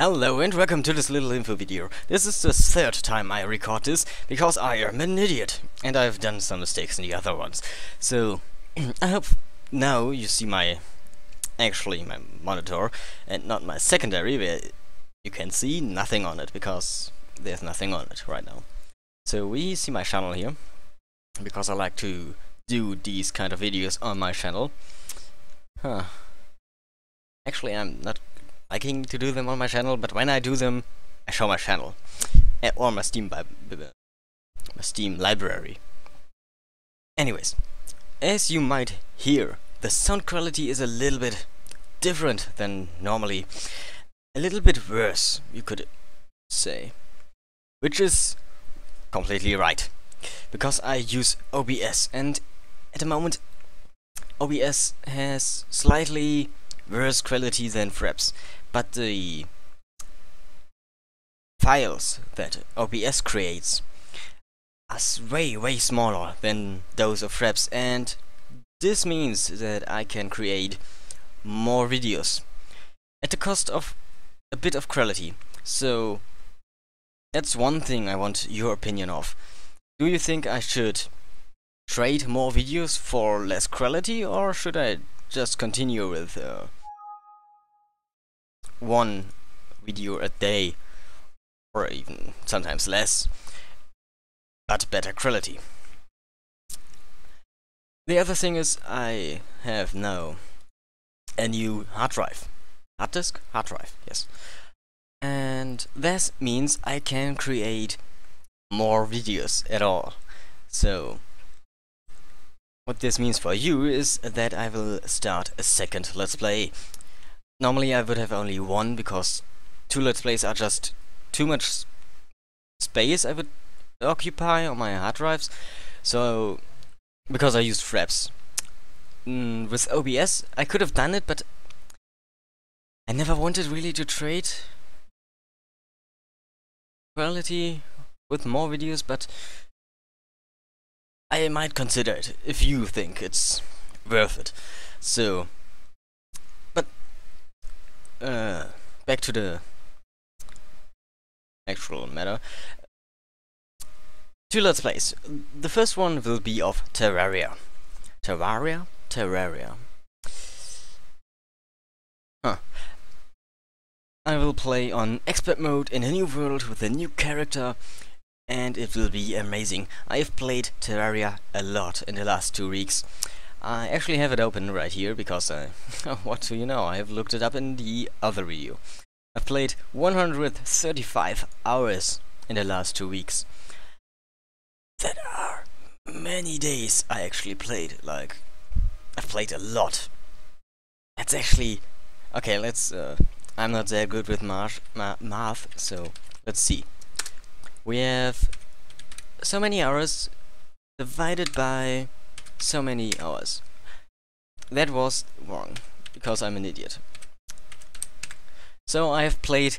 Hello and welcome to this little info video. This is the third time I record this, because I am an idiot, and I've done some mistakes in the other ones. So, I hope now you see my, actually my monitor, and not my secondary, where you can see nothing on it, because there's nothing on it right now. So we see my channel here, because I like to do these kind of videos on my channel. Huh. Actually, I'm not liking to do them on my channel, but when I do them, I show my channel eh, or my Steam my Steam library. Anyways, as you might hear, the sound quality is a little bit different than normally. A little bit worse, you could say. Which is completely right. Because I use OBS and at the moment OBS has slightly worse quality than Fraps but the files that OBS creates are way way smaller than those of Fraps and this means that I can create more videos at the cost of a bit of quality. So that's one thing I want your opinion of. Do you think I should trade more videos for less quality or should I just continue with uh, one video a day or even sometimes less but better quality. The other thing is I have now a new hard drive. Hard disk? Hard drive yes. And this means I can create more videos at all. So what this means for you is that I will start a second let's play Normally I would have only one because two let's plays are just too much space I would occupy on my hard drives. So because I used Fraps. Mm, with OBS I could have done it but I never wanted really to trade quality with more videos but I might consider it if you think it's worth it. So uh, back to the actual matter. Two Let's Plays. The first one will be of Terraria. Terraria? Terraria. Huh. I will play on expert mode in a new world with a new character and it will be amazing. I have played Terraria a lot in the last two weeks. I actually have it open right here because, uh, what do you know, I have looked it up in the other video. I've played 135 hours in the last two weeks. That are many days I actually played, like, I've played a lot. That's actually, okay, let's, uh, I'm not that good with math, ma math, so let's see. We have so many hours divided by so many hours. That was wrong, because I'm an idiot. So I have played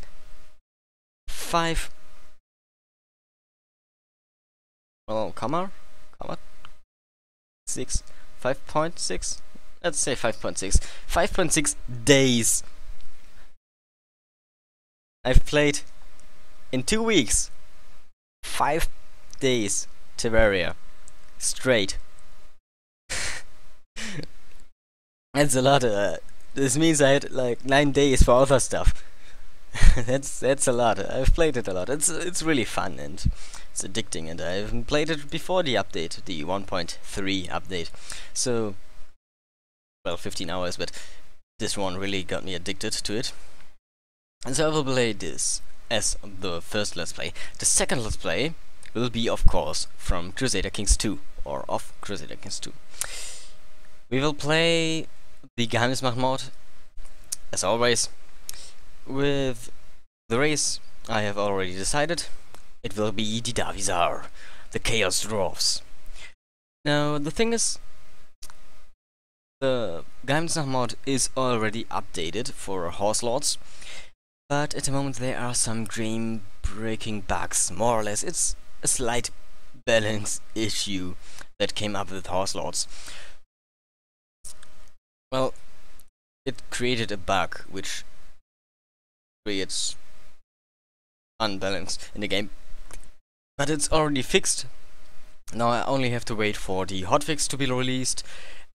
five oh, well comma comma six. Five point six. Let's say five point six. Five point six days. I've played in two weeks five days Terraria. Straight That's a lot. Uh, this means I had like nine days for other stuff. that's that's a lot. I've played it a lot. It's it's really fun and it's addicting. And I haven't played it before the update, the 1.3 update. So, well, 15 hours, but this one really got me addicted to it. And so I will play this as the first Let's Play. The second Let's Play will be, of course, from Crusader Kings 2, or of Crusader Kings 2. We will play the Geheimnisnacht mod, as always. With the race, I have already decided. It will be the Dawi Zharr, the Chaos Dwarfs. Now, the thing is, the Geheimnisnacht mod is already updated for Horse Lords, but at the moment there are some game-breaking bugs, more or less. It's a slight balance issue that came up with Horse Lords. Well, it created a bug which creates unbalanced in the game. But it's already fixed. Now I only have to wait for the hotfix to be released,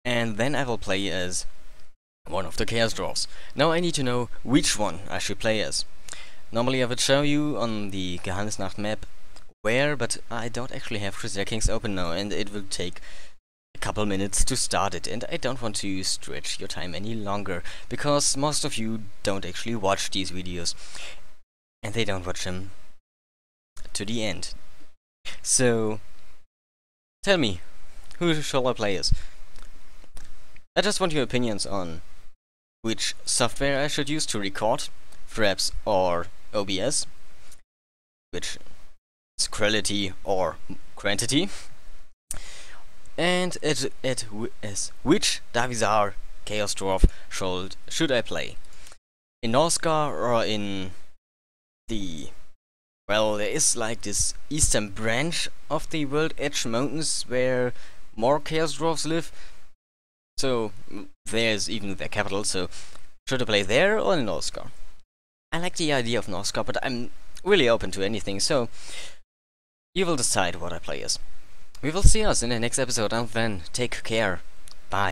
and then I will play as one of the Chaos Dwarfs. Now I need to know which one I should play as. Normally I would show you on the Geheimnisnacht map where, but I don't actually have Crusader Kings open now, and it will take couple minutes to start it, and I don't want to stretch your time any longer, because most of you don't actually watch these videos, and they don't watch them to the end. So, tell me, who shall I play as? I just want your opinions on which software I should use to record, Fraps or OBS, which is quality or quantity, and at, at as which Dawi Zharr Chaos Dwarf should, should I play? In Norsca or in the well, there is like this eastern branch of the World Edge Mountains where more Chaos Dwarfs live. So there's even their capital, so should I play there or in Norsca? I like the idea of Norsca, but I'm really open to anything, so you will decide what I play as. We will see us in the next episode, and then take care. Bye.